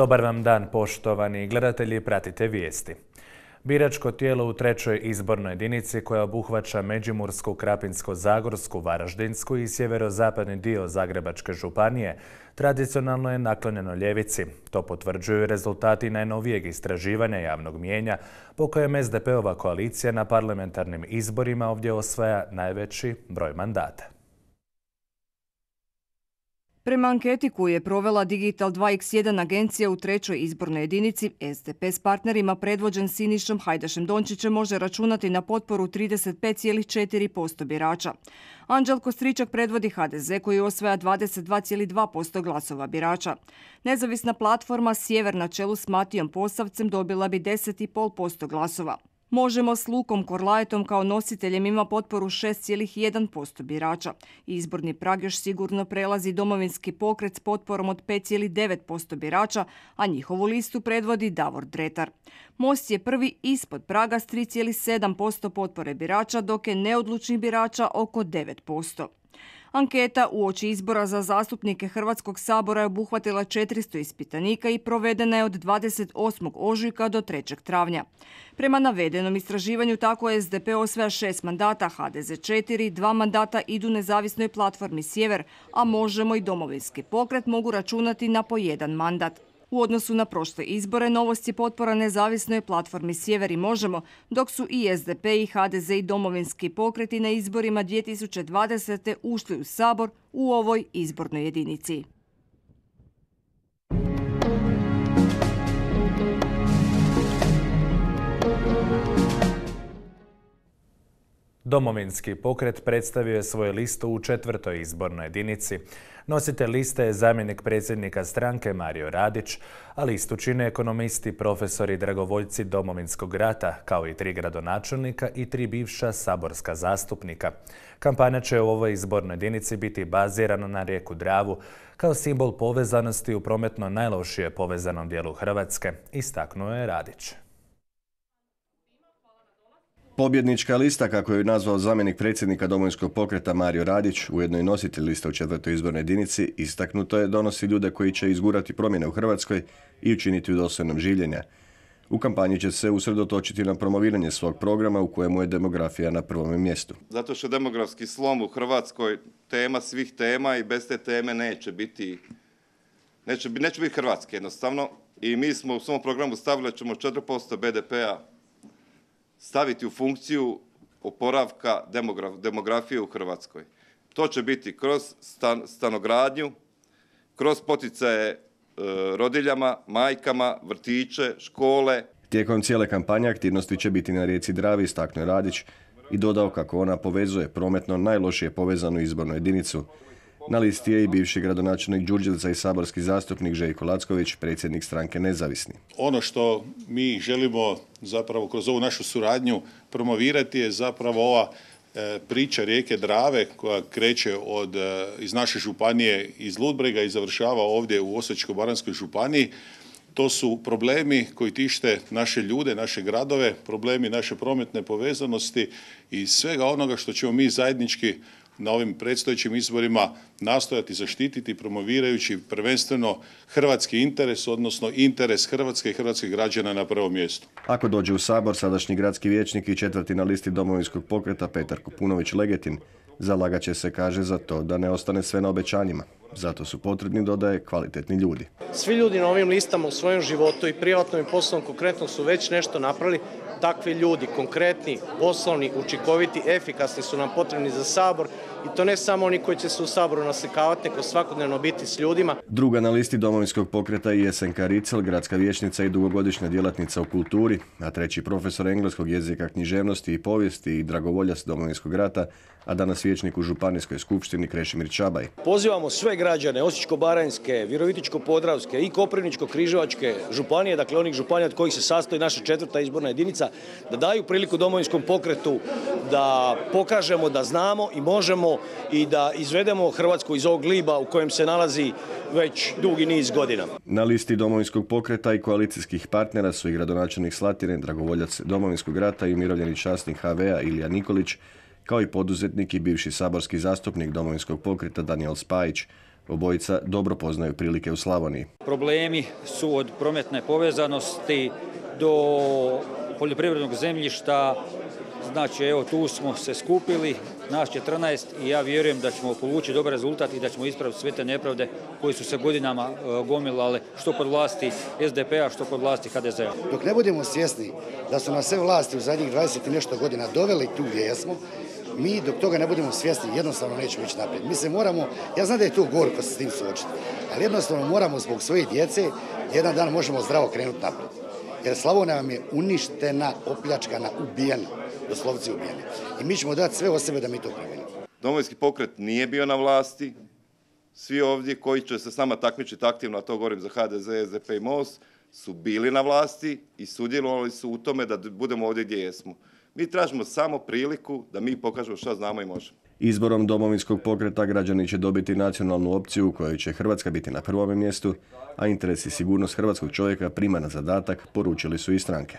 Dobar vam dan, poštovani gledatelji, pratite vijesti. Biračko tijelo u trećoj izbornoj jedinici koja obuhvaća Međimursku, Krapinsko-Zagorsku, Varaždinsku i sjeverozapadni dio Zagrebačke županije tradicionalno je naklonjeno ljevici. To potvrđuju rezultati najnovijeg istraživanja javnog mijenja po kojem SDP-ova koalicija na parlamentarnim izborima ovdje osvaja najveći broj mandata. Prema anketi koju je provela Digital 2x1 agencija u trećoj izbornoj jedinici, SDP s partnerima predvođen Sinišom Hajdašem Dončićem može računati na potporu 35,4% birača. Anđelko Stričak predvodi HDZ koji osvaja 22,2% glasova birača. Nezavisna platforma Sjever na čelu s Matijom Posavcem dobila bi 10,5% glasova. Možemo s Lukom Korlajetom kao nositeljem ima potporu 6,1% birača. Izborni prag još sigurno prelazi domovinski pokret s potporom od 5,9% birača, a njihovu listu predvodi Davor Dretar. Most je prvi ispod praga s 3,7% potpore birača, dok je neodlučnih birača oko 9%. Anketa u oči izbora za zastupnike Hrvatskog sabora je obuhvatila 400 ispitanika i provedena je od 28. ožujka do 3. travnja. Prema navedenom istraživanju tako je SDP osvaja šest mandata, HDZ 4, dva mandata idu nezavisnoj platformi Sjever, a Možemo i Domovinski pokret mogu računati na po jedan mandat. U odnosu na prošle izbore novost je potpora nezavisnoj platformi Sjever i Možemo, dok su i SDP i HDZ i domovinski pokreti na izborima 2020. ušli u Sabor u ovoj izbornoj jedinici. Domovinski pokret predstavio je svoju listu u četvrtoj izbornoj jedinici. Nositelj liste je zamjenik predsjednika stranke Mario Radić, a listu čine ekonomisti, profesori i dragovoljci Domovinskog rata, kao i tri gradonačelnika i tri bivša saborska zastupnika. Kampanja će u ovoj izbornoj jedinici biti bazirana na rijeku Dravu, kao simbol povezanosti u prometno najlošije povezanom dijelu Hrvatske, istaknuo je Radić. Pobjednička lista, kako je nazvao zamjenik predsjednika domovinskog pokreta Mario Radić, ujedno i nositelj lista u četvrtoj izbornoj jedinici, istaknuto je donosi ljude koji će izgurati promjene u Hrvatskoj i učiniti dostojnom življenja. U kampanji će se usredotočiti na promoviranje svog programa u kojemu je demografija na prvom mjestu. Zato što demografski slom u Hrvatskoj tema svih tema i bez te teme neće biti neće, neće biti Hrvatske jednostavno. I mi smo u svom programu stavili ćemo 4% BDP-a staviti u funkciju oporavka demografije u Hrvatskoj. To će biti kroz stanogradnju, kroz poticaje e, rodiljama, majkama, vrtiće, škole. Tijekom cijele kampanje aktivnosti će biti na rijeci Dravi, istaknuo Radić i dodao kako ona povezuje prometno najlošije povezanu izbornu jedinicu na listi je i bivši gradonačelnik Đurđevca i saborski zastupnik Željko Lacković, predsjednik stranke Nezavisni. Ono što mi želimo zapravo kroz ovu našu suradnju promovirati je zapravo ova e, priča rijeke Drave koja kreće od, e, iz naše županije iz Ludbrega i završava ovdje u Osječko-baranskoj županiji. To su problemi koji tište naše ljude, naše gradove, problemi naše prometne povezanosti i svega onoga što ćemo mi zajednički na ovim predstojećim izborima nastojati zaštititi promovirajući prvenstveno hrvatski interes, odnosno interes Hrvatske i hrvatskih građana na prvom mjestu. Ako dođe u Sabor, sadašnji gradski vijećnik i četvrti na listi domovinskog pokreta Petar Kupunović Legetin zalagat će se, kaže, za to da ne ostane sve na obećanjima. Zato su potrebni, dodaje, kvalitetni ljudi. Svi ljudi na ovim listama u svojem životu i privatnom i poslovnom konkretno su već nešto napravili. Takvi ljudi, konkretni, poslovni, učinkoviti, efikasni su nam potrebni za Sabor i to ne samo oni koji će se u Saboru naslikavati, nego svakodnevno biti s ljudima. Druga na listi domovinskog pokreta je Jesenka Ricel, gradska vijećnica i dugogodišnja djelatnica u kulturi, a treći profesor engleskog jezika, književnosti i povijesti i dragovoljac domovinskog rata, a danas vijećnik u Županijskoj skupštini Krešimir Čabaj. Pozivamo sve građane Osječko-baranjske, Virovitičko-podravske i Koprivničko-križevačke županije, dakle onih županija od kojih se sastoji naša četvrta izborna jedinica, da daju priliku domovinskom pokretu da pokažemo da znamo i možemo i da izvedemo Hrvatsku iz ovog liba u kojem se nalazi već dugi niz godina. Na listi domovinskog pokreta i koalicijskih partnera su i gradonačelnik Slatine, dragovoljac domovinskog rata i umirovljeni časnik HV-a Ilija Nikolić, kao i poduzetnik i bivši saborski zastupnik domovinskog pokreta Daniel Spajić. Obojica dobro poznaju prilike u Slavoniji. Problemi su od prometne povezanosti do poljoprivrednog zemljišta. Znači, evo tu smo se skupili, nas 14 i ja vjerujem da ćemo polučiti dobar rezultat i da ćemo ispraviti sve te nepravde koje su se godinama e, gomilale što kod vlasti SDP-a, što kod vlasti HDZ-a. Dok ne budemo svjesni da su nas sve vlasti u zadnjih 20 i nešto godina doveli tu gdje jesmo, mi dok toga ne budemo svjesni jednostavno nećemo ići naprijed. Mi se moramo, ja znam da je to gorko s tim suočiti, ali jednostavno moramo zbog svoje djece jedan dan možemo zdravo krenuti naprijed. Jer Slavonija vam je uništena, opljačkana, ubijena, doslovci ubijena. I mi ćemo dati sve o sebe da mi to promijenimo. Domovinski pokret nije bio na vlasti, svi ovdje koji će se s nama takmičiti aktivno, a to govorim za HDZ, SDP i MOST, su bili na vlasti i sudjelovali su u tome da budemo ovdje gdje jesmo. Mi tražimo samo priliku da mi pokažemo što znamo i možemo. Izborom domovinskog pokreta građani će dobiti nacionalnu opciju u kojoj će Hrvatska biti na prvom mjestu, a interes i sigurnost hrvatskog čovjeka na zadatak, poručili su i stranke.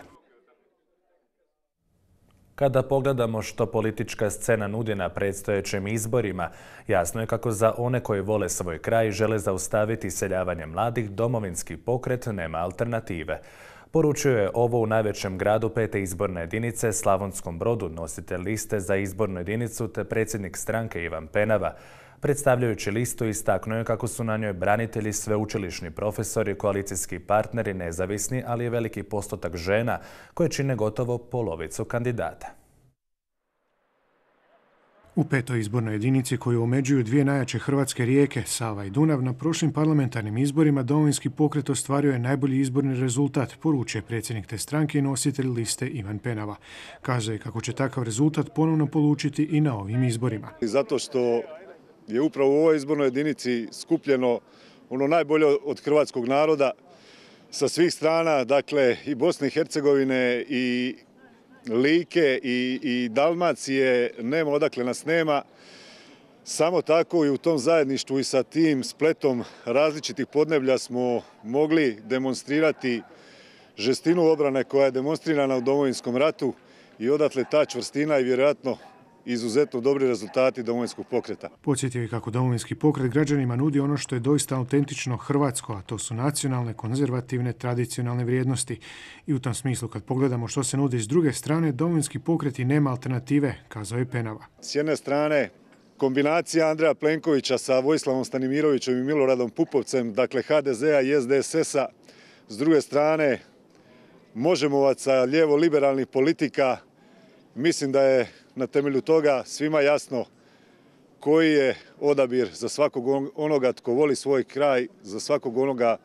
Kada pogledamo što politička scena nudi na predstojećim izborima, jasno je kako za one koji vole svoj kraj i žele zaustaviti seljavanje mladih, domovinski pokret nema alternative. Poručio je ovo u najvećem gradu pete izborne jedinice, Slavonskom brodu, nositelj liste za izbornu jedinicu te predsjednik stranke Ivan Penava. Predstavljajući listu istaknuo je kako su na njoj branitelji, sveučilišni profesori, koalicijski partneri, nezavisni, ali i veliki postotak žena koje čine gotovo polovicu kandidata. U petoj izbornoj jedinici koju omeđuju dvije najjače hrvatske rijeke, Sava i Dunav, na prošlim parlamentarnim izborima Domovinski pokret ostvario je najbolji izborni rezultat, poručuje predsjednik te stranke i nositelj liste Ivan Penava. Kaže kako će takav rezultat ponovno polučiti i na ovim izborima. Zato što je upravo u ovoj izbornoj jedinici skupljeno ono najbolje od hrvatskog naroda sa svih strana, dakle i Bosne i Hercegovine i Like i, i Dalmacije, nema odakle nas nema. Samo tako i u tom zajedništvu i sa tim spletom različitih podneblja smo mogli demonstrirati žestinu obrane koja je demonstrirana u Domovinskom ratu i odatle ta čvrstina i vjerojatno izuzetno dobri rezultati domovinskog pokreta. Podsjetio je kako domovinski pokret građanima nudi ono što je doista autentično hrvatsko, a to su nacionalne, konzervativne, tradicionalne vrijednosti. I u tom smislu kad pogledamo što se nudi s druge strane, domovinski pokret i nema alternative, kazao je Penava. S jedne strane kombinacija Andreja Plenkovića sa Vojslavom Stanimirovićem i Miloradom Pupovcem, dakle HDZ-a i SDSS-a, s druge strane Možemovaca lijevo-liberalnih politika, mislim da je na temelju toga svima jasno koji je odabir za svakog onoga tko voli svoj kraj, za svakog onoga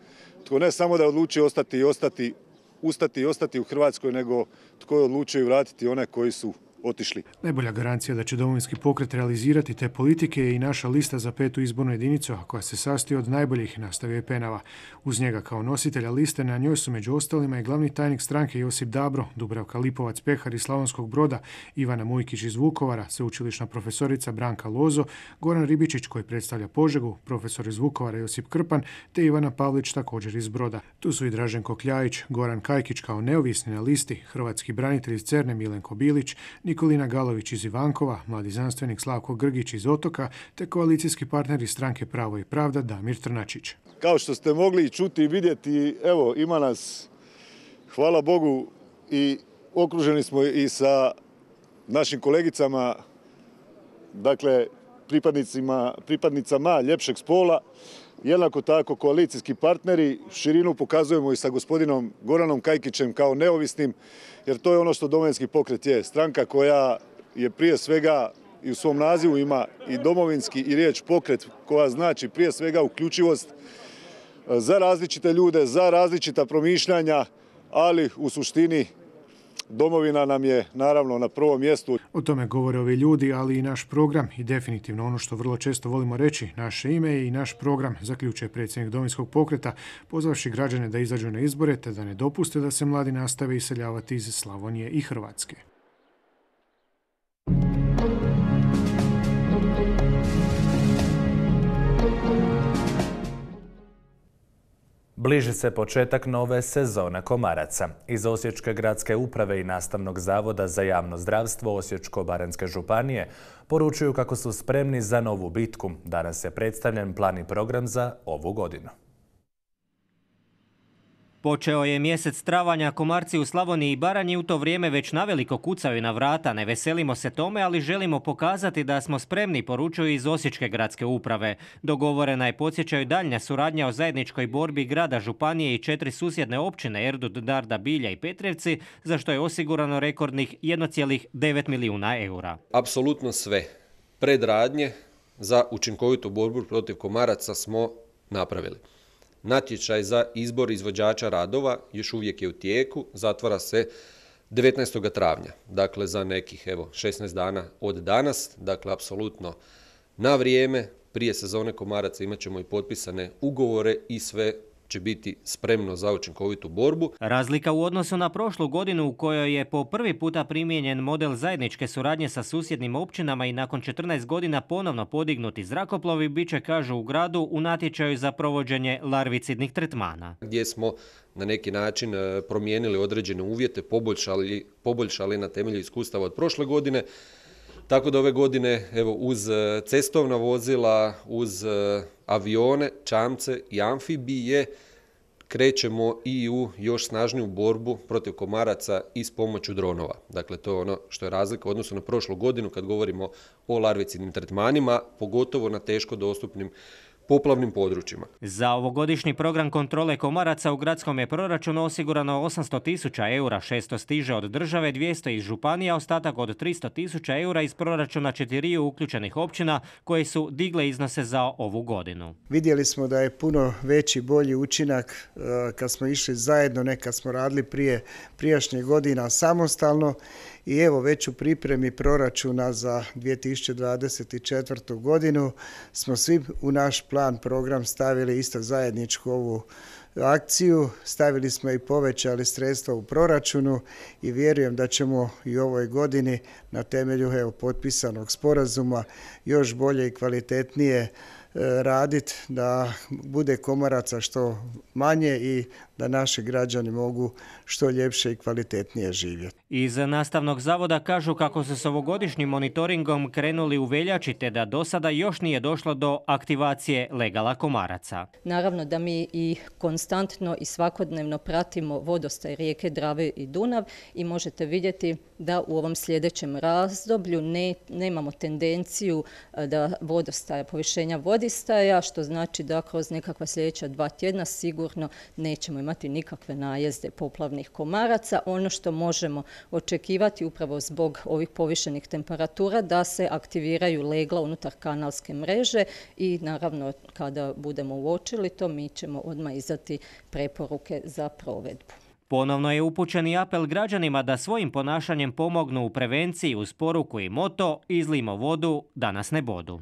tko ne samo da je odlučio ostati i ostati, ustati i ostati u Hrvatskoj, nego tko je odlučio i vratiti one koji su otišli. Najbolja garancija da će domovinski pokret realizirati te politike je i naša lista za petu izbornu jedinicu, koja se sastoji od najboljih, nastavio Penava. Uz njega kao nositelja liste na njoj su među ostalima i glavni tajnik stranke Josip Dabro, Dubravka Lipovac Pehar iz Slavonskog broda, Ivana Mujkić iz Vukovara, sveučilišna profesorica Branka Lozo, Goran Ribičić koji predstavlja Požegu, profesor iz Vukovara Josip Krpan, te Ivana Pavlić također iz Broda. Tu su i Draženko Kljajić, Goran Kajkić kao neovisni na listi, hrvatski branitelj iz Cerne Milenko Bilić, Nikolina Galović iz Ivankova, mladi znanstvenik Slavko Grgić iz Otoka, te koalicijski partner iz stranke Pravo i Pravda Damir Trnačić. Kao što ste mogli čuti i vidjeti, evo ima nas, hvala Bogu, i okruženi smo i sa našim kolegicama, dakle pripadnicima, pripadnicama ljepšeg spola, jednako tako koalicijski partneri. Širinu pokazujemo i sa gospodinom Goranom Kajkićem kao neovisnim, jer to je ono što domovinski pokret je. Stranka koja je prije svega i u svom nazivu ima i domovinski i riječ pokret koja znači prije svega uključivost za različite ljude, za različita promišljanja, ali u suštini domovina nam je naravno na prvom mjestu. O tome govore ovi ljudi, ali i naš program i definitivno ono što vrlo često volimo reći, naše ime i naš program, zaključuje predsjednik Domovinskog pokreta, pozvavši građane da izađu na izbore te da ne dopuste da se mladi nastave iseljavati iz Slavonije i Hrvatske. Bliži se početak nove sezone komaraca. Iz Osječke gradske uprave i Nastavnog zavoda za javno zdravstvo Osječko-Baranske županije poručuju kako su spremni za novu bitku. Danas je predstavljen plan i program za ovu godinu. Počeo je mjesec travanja, komarci u Slavoniji i Baranji u to vrijeme već naveliko kucaju na vrata. Ne veselimo se tome, ali želimo pokazati da smo spremni, poručuju iz Osječke gradske uprave. Dogovorena je podsjećaju daljnja suradnja o zajedničkoj borbi grada Županije i četiri susjedne općine Erdut, Darda, Bilja i Petrevci, za što je osigurano rekordnih 1,9 milijuna eura. Apsolutno sve. Predradnje za učinkovitu borbu protiv komaraca smo napravili. Natječaj za izbor izvođača radova još uvijek je u tijeku, zatvara se 19. travnja, dakle za nekih evo 16 dana od danas, dakle apsolutno na vrijeme, prije sezone komaraca imat ćemo i potpisane ugovore i sve će biti spremno za učinkovitu borbu. Razlika u odnosu na prošlu godinu u kojoj je po prvi puta primijenjen model zajedničke suradnje sa susjednim općinama i nakon 14 godina ponovno podignuti zrakoplovi, bit će, kažu u gradu, u natječaju za provođenje larvicidnih tretmana. Gdje smo na neki način e, promijenili određene uvjete, poboljšali, poboljšali na temelju iskustava od prošle godine, tako da ove godine evo, uz e, cestovna vozila, uz e, avione, čamce i amfibije krećemo i u još snažniju borbu protiv komaraca i s pomoću dronova. Dakle, to je ono što je razlika u odnosu na prošlu godinu kad govorimo o larvicidnim tretmanima, pogotovo na teško dostupnim poplavnim područjima. Za ovogodišnji program kontrole komaraca u gradskom je proračunu osigurano 800 tisuća eura, 600 stiže od države, 200 iz županija, ostatak od 300 tisuća eura iz proračuna četiriju uključenih općina koje su digle iznose za ovu godinu. Vidjeli smo da je puno veći, bolji učinak e, kad smo išli zajedno, nekad smo radili prije prijašnjih godina samostalno i evo već u pripremi proračuna za 2024. godinu smo svi u naš plan program stavili isto zajedničku ovu akciju, stavili smo i povećali sredstva u proračunu i vjerujem da ćemo i ovoj godini na temelju evo, potpisanog sporazuma još bolje i kvalitetnije E, raditi da bude komaraca što manje i da naši građani mogu što ljepše i kvalitetnije živjeti. Iz nastavnog zavoda kažu kako su s ovogodišnjim monitoringom krenuli u veljači te da do sada još nije došlo do aktivacije legala komaraca. Naravno da mi i konstantno i svakodnevno pratimo vodostaj rijeke Drave i Dunav i možete vidjeti da u ovom sljedećem razdoblju ne, nemamo tendenciju e, da vodostaja, povišenja vodistaja, što znači da kroz nekakva sljedeća dva tjedna sigurno nećemo imati nikakve najezde poplavnih komaraca. Ono što možemo očekivati upravo zbog ovih povišenih temperatura da se aktiviraju legla unutar kanalske mreže i naravno kada budemo uočili to mi ćemo odmah izdati preporuke za provedbu. Ponovno je upućeni apel građanima da svojim ponašanjem pomognu u prevenciji uz poruku i moto Izlimo vodu, danas ne bodu.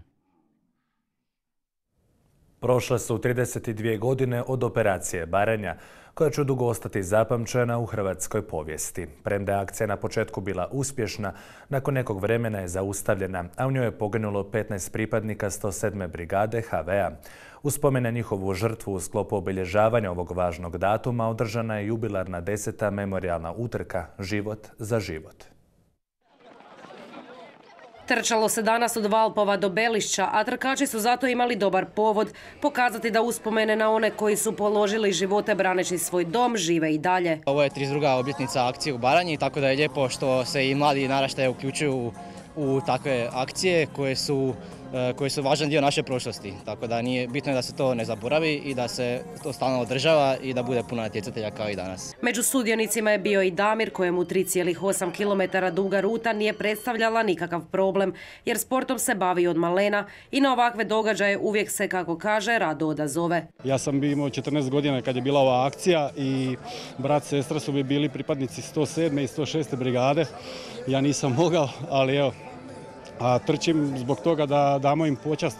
Prošle su 32 godine od operacije Baranja, koja će dugo ostati zapamćena u hrvatskoj povijesti. Premda je akcija na početku bila uspješna, nakon nekog vremena je zaustavljena, a u njoj je poginulo 15 pripadnika 107. brigade HVA. U spomene njihovu žrtvu u sklopu obilježavanja ovog važnog datuma održana je jubilarna deseta memorialna utrka Život za život. Trčalo se danas od Valpova do Belišća, a trkači su zato imali dobar povod pokazati da uspomene na one koji su položili živote braneći svoj dom žive i dalje. Ovo je 32. obljetnica akcije u Baranji, tako da je lijepo što se i mladi naraštaje uključuju u takve akcije koje su koji su važan dio naše prošlosti. Tako da nije bitno da se to ne zaboravi i da se to stalno održava i da bude puno natjecatelja kao i danas. Među sudionicima je bio i Damir kojemu 3,8 km duga ruta nije predstavljala nikakav problem jer sportom se bavi od malena i na ovakve događaje uvijek se, kako kaže, rado odazove. Ja sam bi imao 14 godina kad je bila ova akcija i brat i sestra su bi bili pripadnici 107. i 106. brigade. Ja nisam mogao, ali evo, a trčim zbog toga da damo im počast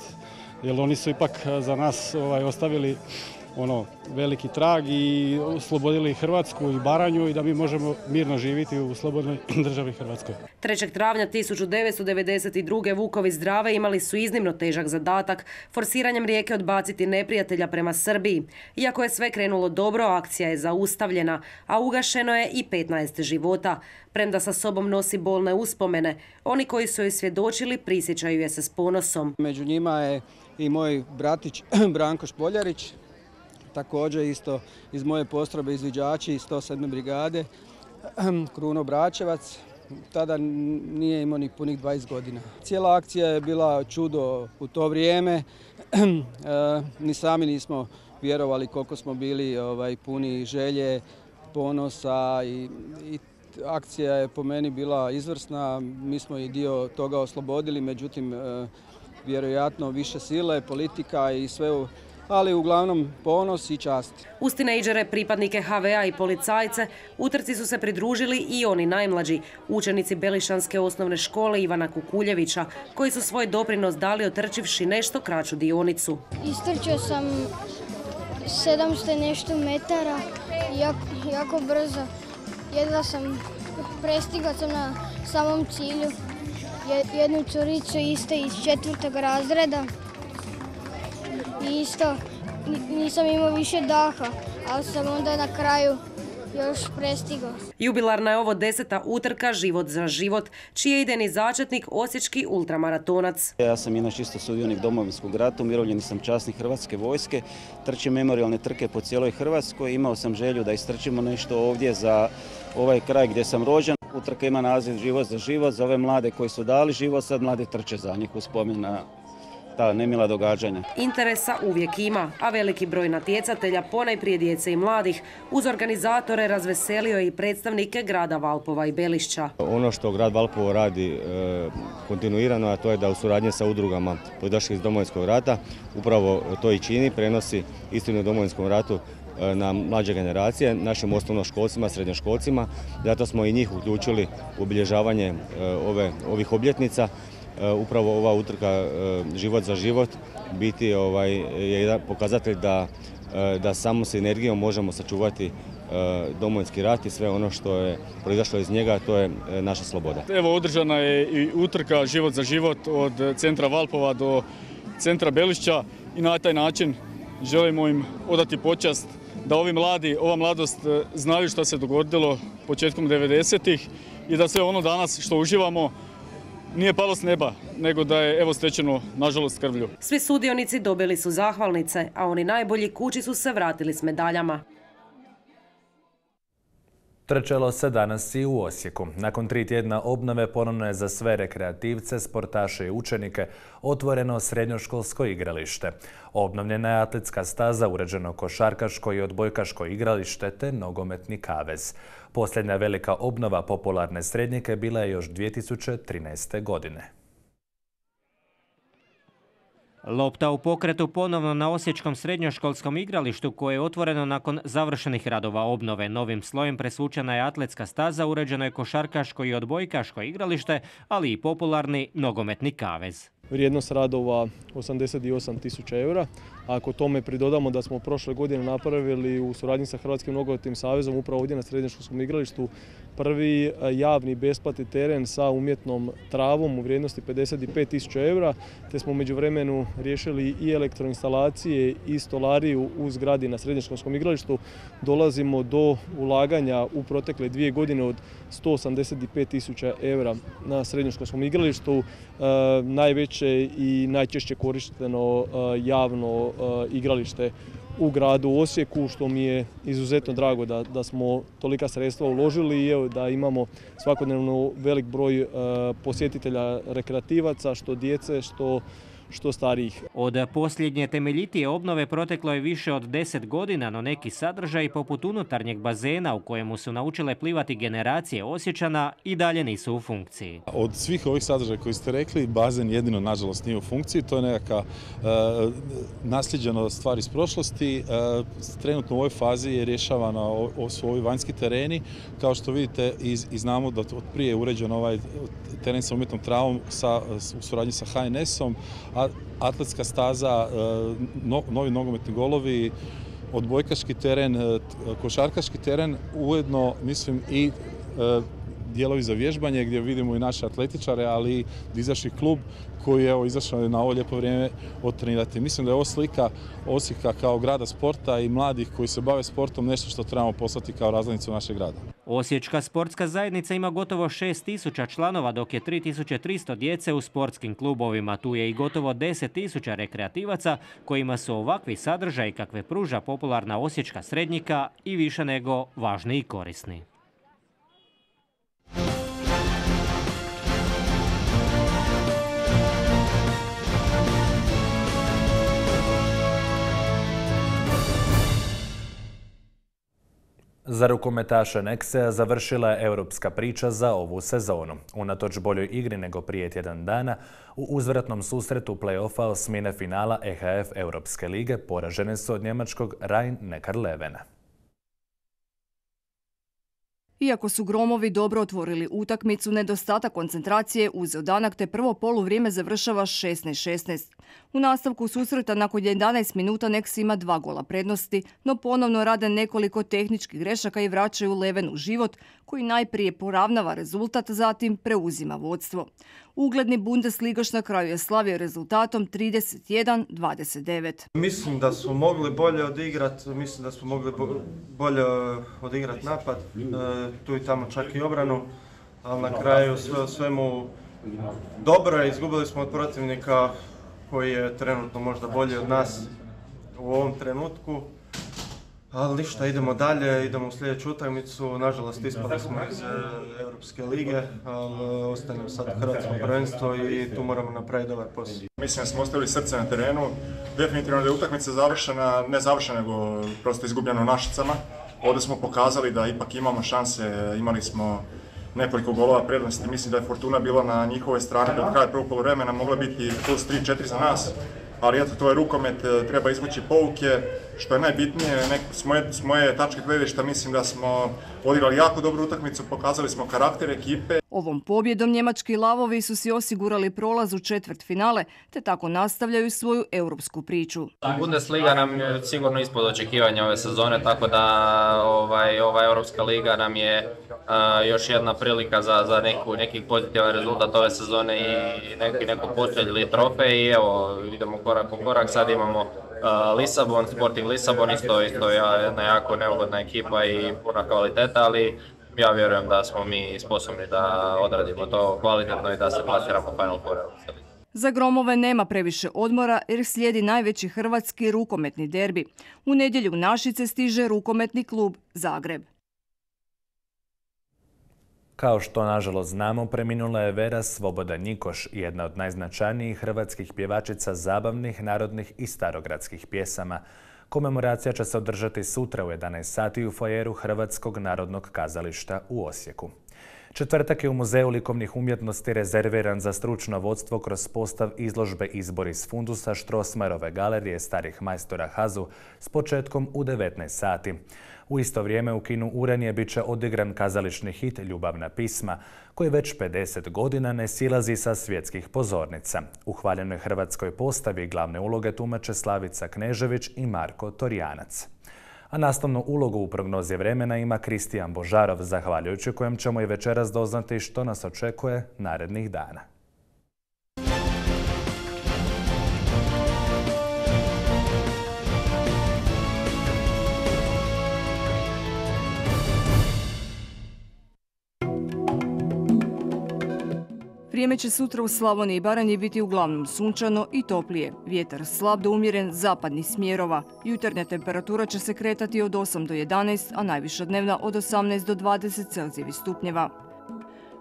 jer oni su ipak za nas ovaj, ostavili ono veliki trag i oslobodili Hrvatsku i Baranju i da mi možemo mirno živjeti u slobodnoj državi Hrvatskoj. 3. travnja 1992. Vukovi zdrave imali su iznimno težak zadatak forsiranjem rijeke odbaciti neprijatelja prema Srbiji. Iako je sve krenulo dobro, akcija je zaustavljena, a ugašeno je i 15 života. Premda sa sobom nosi bolne uspomene, oni koji su joj svjedočili prisjećaju je se s ponosom. Među njima je i moj bratić Branko Špoljarić, također isto iz moje postrobe izviđači iz 107. brigade, Kruno Bračevac, tada nije imao ni punih 20 godina. Cijela akcija je bila čudo u to vrijeme, ni sami nismo vjerovali koliko smo bili ovaj, puni želje, ponosa i, i akcija je po meni bila izvrsna, mi smo i dio toga oslobodili, međutim vjerojatno više sile, politika i sve ali uglavnom ponos i čast. Uz tinejdžere, pripadnike HVA i policajce, utrci su se pridružili i oni najmlađi, učenici Belišanske osnovne škole Ivana Kukuljevića, koji su svoj doprinos dali otrčivši nešto kraću dionicu. Istrčio sam 700 nešto metara, jako, jako brzo. Jedva sam, prestigao sam na samom cilju jednu curicu isto iz četvrtog razreda. I isto nisam imao više daha, ali sam onda na kraju još prestigao. Jubilarna je ovo deseta utrka Život za život, čiji je idejni začetnik osječki ultramaratonac. Ja sam inače isto sudionik domovinskog rata, umirovljeni sam časnik Hrvatske vojske, trčim memorialne trke po cijeloj Hrvatskoj, imao sam želju da istrčimo nešto ovdje za ovaj kraj gdje sam rođen. Utrka ima naziv Život za život, za ove mlade koji su dali život, sad mlade trče za njih u spomen na ta nemila događanja. Interesa uvijek ima, a veliki broj natjecatelja, ponajprije djece i mladih, uz organizatore razveselio i predstavnike grada Valpova i Belišća. Ono što grad Valpovo radi e, kontinuirano, a to je da u suradnji sa udrugama proizašlih iz domovinskog rata, upravo to i čini, prenosi istinu domovinskom ratu e, na mlađe generacije, našim osnovnoškolcima, srednjoškolcima. Zato smo i njih uključili u obilježavanje e, ove, ovih obljetnica upravo ova utrka e, život za život biti ovaj, je jedan pokazatelj da, e, da samo s energijom možemo sačuvati domovinski rat i sve ono što je proizašlo iz njega, to je naša sloboda. Evo održana je i utrka život za život od centra Valpova do centra Belišća i na taj način želimo im odati počast da ovi mladi, ova mladost znaju što se dogodilo početkom 90-ih i da sve ono danas što uživamo nije palo s neba, nego da je evo stečeno, nažalost, krvlju. Svi sudionici dobili su zahvalnice, a oni najbolji kući su se vratili s medaljama. Trčalo se danas i u Osijeku. Nakon tri tjedna obnove ponovno je za sve rekreativce, sportaše i učenike otvoreno srednjoškolsko igralište. Obnovljena je atletska staza, uređeno košarkaško i odbojkaško igralište te nogometni kavez. Posljednja velika obnova popularne srednjike bila je još 2013. godine. Lopta u pokretu ponovno na Osječkom srednjoškolskom igralištu koje je otvoreno nakon završenih radova obnove. Novim slojem presvučena je atletska staza, uređeno je košarkaško i odbojkaško igralište, ali i popularni nogometni kavez. Vrijednost radova 88 tisuća eura. Ako tome pridodamo da smo prošle godine napravili u suradnji sa Hrvatskim nogometnim savezom upravo ovdje na srednjoškolskom igralištu prvi javni besplatni teren sa umjetnom travom u vrijednosti 55 tisuća eura, te smo među vremenu riješili i elektroinstalacije i stolariju u zgradi na srednjoškolskom igralištu. Dolazimo do ulaganja u protekle dvije godine od 185 tisuća eura na srednjoškolskom igralištu. Najveće i najčešće korišteno javno igralište u gradu Osijeku, što mi je izuzetno drago da, da smo tolika sredstva uložili. I da imamo svakodnevno velik broj posjetitelja rekreativaca, što djece, što što starijih. Od posljednje temeljitije obnove proteklo je više od 10 godina, no neki sadržaj poput unutarnjeg bazena u kojemu su naučile plivati generacije Osjećana i dalje nisu u funkciji. Od svih ovih sadržaja koji ste rekli, bazen jedino nažalost nije u funkciji, to je nekakva e, nasljeđena stvar iz prošlosti. E, trenutno u ovoj fazi je rješavana o, su ovi vanjski tereni. Kao što vidite i, znamo da od prije je uređen ovaj teren sa umjetnom travom sa, u suradnji sa HNS-om, atletska staza, e, novi nogometni golovi, odbojkaški teren, košarkaški teren, ujedno mislim i dijelovi za vježbanje gdje vidimo i naše atletičare, ali i dizaški klub koji je izašao na ovo lijepo vrijeme otrenirati. Mislim da je ovo slika Osijeka kao grada sporta i mladih koji se bave sportom nešto što trebamo poslati kao razglednicu našeg grada. Osječka sportska zajednica ima gotovo 6000 članova, dok je 3300 djece u sportskim klubovima. Tu je i gotovo 10.000 rekreativaca kojima su ovakvi sadržaji kakve pruža popularna osječka srednjika i više nego važni i korisni. Za rukometaša Neksea završila je europska priča za ovu sezonu. Unatoč boljoj igri nego prije tjedan dana, u uzvratnom susretu play-offa osmine finala EHF Europske lige poražene su od njemačkog Rhein Neckar Levena. Iako su Gromovi dobro otvorili utakmicu, nedostatak koncentracije uzeo danak te prvo polu vrijeme završava 16-16. U nastavku susreta nakon 11 minuta Neks ima dva gola prednosti, no ponovno rade nekoliko tehničkih grešaka i vraćaju Leven u život, koji najprije poravnava rezultat, zatim preuzima vodstvo. Ugledni Bundesligaš na kraju je slavio rezultatom 31-29. Mislim da smo mogli bolje odigrati, mislim da smo mogli bolje odigrati napad, e, tu i tamo čak i obranu, ali na kraju sve svemu dobro je, izgubili smo od protivnika koji je trenutno možda bolji od nas u ovom trenutku. Ali ništa, idemo dalje, idemo u sljedeću utakmicu. Nažalost, ispali smo iz e, Europske lige, ali ostanemo sad u Hrvatskom prvenstvu i tu moramo napraviti dobar posao. Mislim da smo ostavili srce na terenu. Definitivno da je utakmica završena, ne završena, nego prosto izgubljena u našicama. Ovdje smo pokazali da ipak imamo šanse, imali smo nekoliko golova prednosti. Mislim da je Fortuna bila na njihove strane do kraja prvog poluvremena, mogla biti plus 3-4 za nas ali eto, to je rukomet, treba izvući pouke, što je najbitnije, nek, s, moje, s moje tačke gledišta mislim da smo odigrali jako dobru utakmicu, pokazali smo karakter ekipe. Ovom pobjedom njemački lavovi su si osigurali prolaz u četvrt finale, te tako nastavljaju svoju europsku priču. Bundesliga nam je sigurno ispod očekivanja ove sezone, tako da ovaj, ova europska liga nam je još jedna prilika za, za neku, neki pozitivan rezultat ove sezone i neki, neko posljedili trofej i evo idemo korak po korak, sad imamo Lisabon, Sporting Lisabon, isto, isto jedna jako neugodna ekipa i puna kvaliteta, ali ja vjerujem da smo mi sposobni da odradimo to kvalitetno i da se plasiramo Final Four. Za Gromove nema previše odmora jer slijedi najveći hrvatski rukometni derbi. U nedjelju u Našice stiže rukometni klub Zagreb. Kao što nažalost znamo, preminula je Vera Svoboda Njikoš, jedna od najznačajnijih hrvatskih pjevačica zabavnih, narodnih i starogradskih pjesama. Komemoracija će se održati sutra u 11 sati u fojeru Hrvatskog narodnog kazališta u Osijeku. Četvrtak je u Muzeju likovnih umjetnosti rezerviran za stručno vodstvo kroz postav izložbe Izbor iz fundusa Štrosmerove galerije starih majstora Hazu s početkom u 19 sati. U isto vrijeme u kinu Urenje bit će odigran kazališni hit Ljubavna pisma, koji već 50 godina ne silazi sa svjetskih pozornica. U hvaljenoj hrvatskoj postavi glavne uloge tumače Slavica Knežević i Marko Torjanac. A nastavnu ulogu u prognozi vremena ima Kristijan Božarov, zahvaljujući kojem ćemo i večeras doznati što nas očekuje narednih dana. Vrijeme će sutra u Slavoniji i Baranji biti uglavnom sunčano i toplije. Vjetar slab do umjeren zapadnih smjerova. Jutarnja temperatura će se kretati od 8 do 11, a najviša dnevna od 18 do 20 Celzijevi stupnjeva.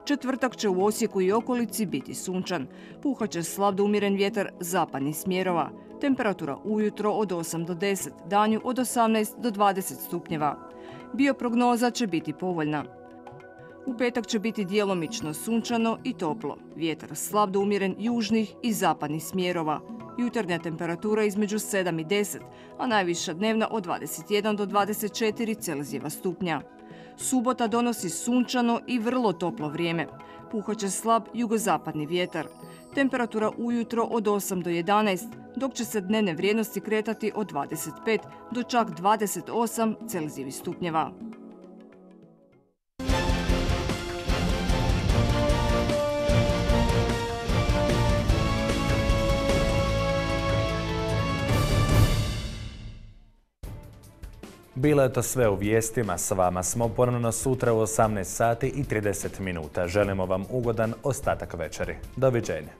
Četvrtak će u Osijeku i okolici biti sunčan. Puhat će slab do umjeren vjetar zapadnih smjerova. Temperatura ujutro od 8 do 10, danju od 18 do 20 stupnjeva. Bioprognoza će biti povoljna. U petak će biti dijelomično sunčano i toplo. Vjetar slab do umjeren južnih i zapadnih smjerova. Jutarnja temperatura između 7 i 10, a najviša dnevna od 21 do 24 Celzijeva stupnja. Subota donosi sunčano i vrlo toplo vrijeme. puhaće slab jugozapadni vjetar. Temperatura ujutro od 8 do 11, dok će se dnevne vrijednosti kretati od 25 do čak 28 Celzijevih stupnjeva. Bilo je to sve u vijestima, s vama smo ponovno sutra u 18 sati i 30 minuta. Želimo vam ugodan ostatak večeri. Doviđenja.